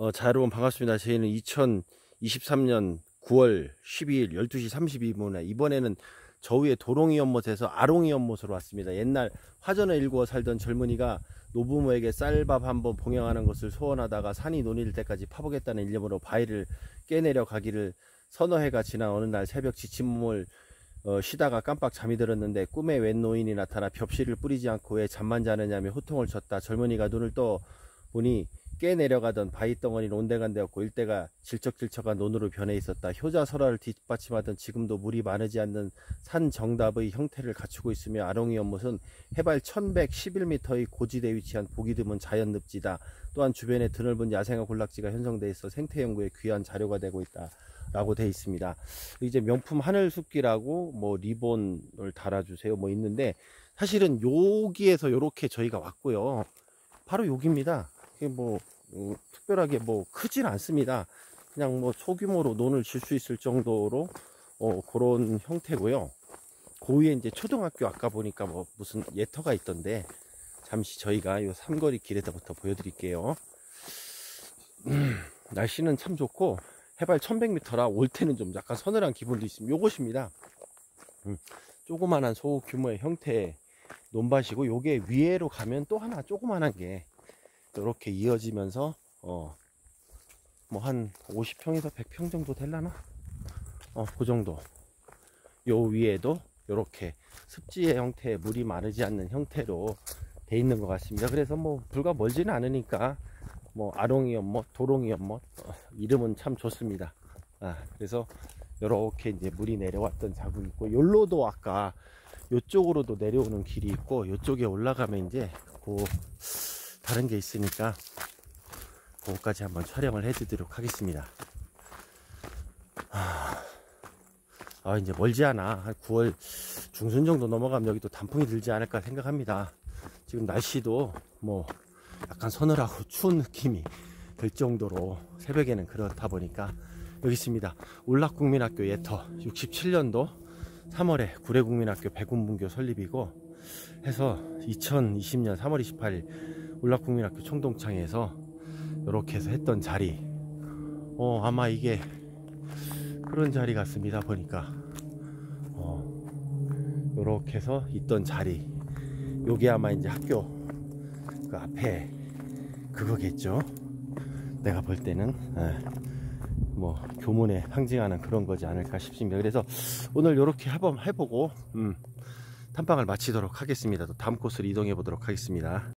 어, 자, 여러분 반갑습니다. 저희는 2023년 9월 12일 12시 32분에 이번에는 저위의 도롱이 연못에서 아롱이 연못으로 왔습니다. 옛날 화전에 일구어 살던 젊은이가 노부모에게 쌀밥 한번 봉양하는 것을 소원하다가 산이 논일 때까지 파보겠다는 일념으로 바위를 깨내려 가기를 서너해가 지난 어느 날 새벽 지친 몸을 어, 쉬다가 깜빡 잠이 들었는데 꿈에 웬 노인이 나타나 벽실을 뿌리지 않고 왜 잠만 자느냐며 호통을 쳤다. 젊은이가 눈을 떠 보니 깨 내려가던 바위 덩어리는 온데간데없고 일대가 질척질척한 논으로 변해 있었다. 효자 설화를 뒷받침하던 지금도 물이 마르지 않는 산 정답의 형태를 갖추고 있으며 아롱이 연못은 해발 1111m의 고지대에 위치한 보기 드문 자연 늪지다. 또한 주변에 드넓은 야생화 군락지가 형성돼 있어 생태 연구에 귀한 자료가 되고 있다. 라고 돼 있습니다. 이제 명품 하늘 숲기라고 뭐 리본을 달아주세요 뭐 있는데 사실은 여기에서 이렇게 저희가 왔고요. 바로 여기입니다. 이게 뭐 어, 특별하게 뭐 크진 않습니다. 그냥 뭐 소규모로 논을 질 수 있을 정도로 어, 그런 형태고요. 그 위에 이제 초등학교 아까 보니까 뭐 무슨 예터가 있던데 잠시 저희가 이 삼거리 길에서부터 보여드릴게요. 음, 날씨는 참 좋고 해발 1100m라 올 때는 좀 약간 서늘한 기분도 있습니다. 요것입니다. 음, 조그만한 소규모의 형태의 논밭이고 요게 위에로 가면 또 하나 조그만한 게 이렇게 이어지면서 어 뭐 한 50평에서 100평 정도 될라나? 어 그 정도. 요 위에도 이렇게 습지의 형태 물이 마르지 않는 형태로 돼 있는 것 같습니다. 그래서 뭐 불과 멀지는 않으니까 뭐 아롱이 연못 도롱이 연못 어, 이름은 참 좋습니다. 아, 그래서 이렇게 이제 물이 내려왔던 자국이 있고 요로도 아까 요쪽으로도 내려오는 길이 있고 요쪽에 올라가면 이제 그 다른 게 있으니까 그거까지 한번 촬영을 해드리도록 하겠습니다. 아, 이제 멀지 않아. 한 9월 중순 정도 넘어가면 여기도 단풍이 들지 않을까 생각합니다. 지금 날씨도 뭐 약간 서늘하고 추운 느낌이 들 정도로 새벽에는 그렇다 보니까 여기 있습니다. 울락국민학교 예터 67년도 3월에 구례국민학교 백운분교 설립이고 해서 2020년 3월 28일 울락국민학교 총동창에서 이렇게 해서 했던 자리. 어 아마 이게 그런 자리 같습니다 보니까. 어 이렇게 해서 있던 자리. 요게 아마 이제 학교 그 앞에 그거겠죠? 내가 볼 때는. 예. 뭐 교문에 상징하는 그런 거지 않을까 싶습니다. 그래서 오늘 이렇게 한번 해보고 음, 탐방을 마치도록 하겠습니다. 또 다음 곳으로 이동해 보도록 하겠습니다